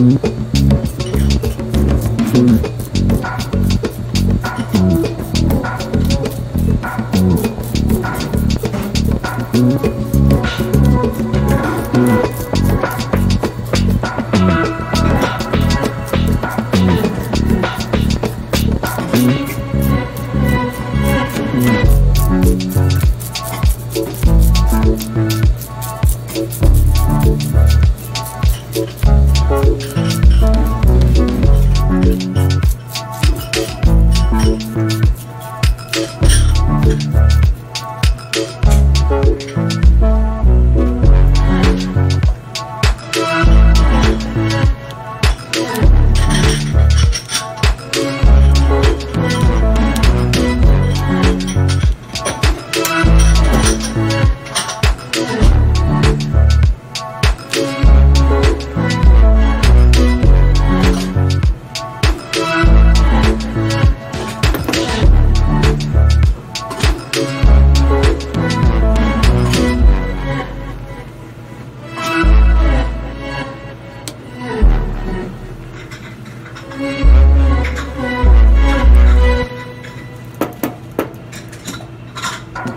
Mm-hmm.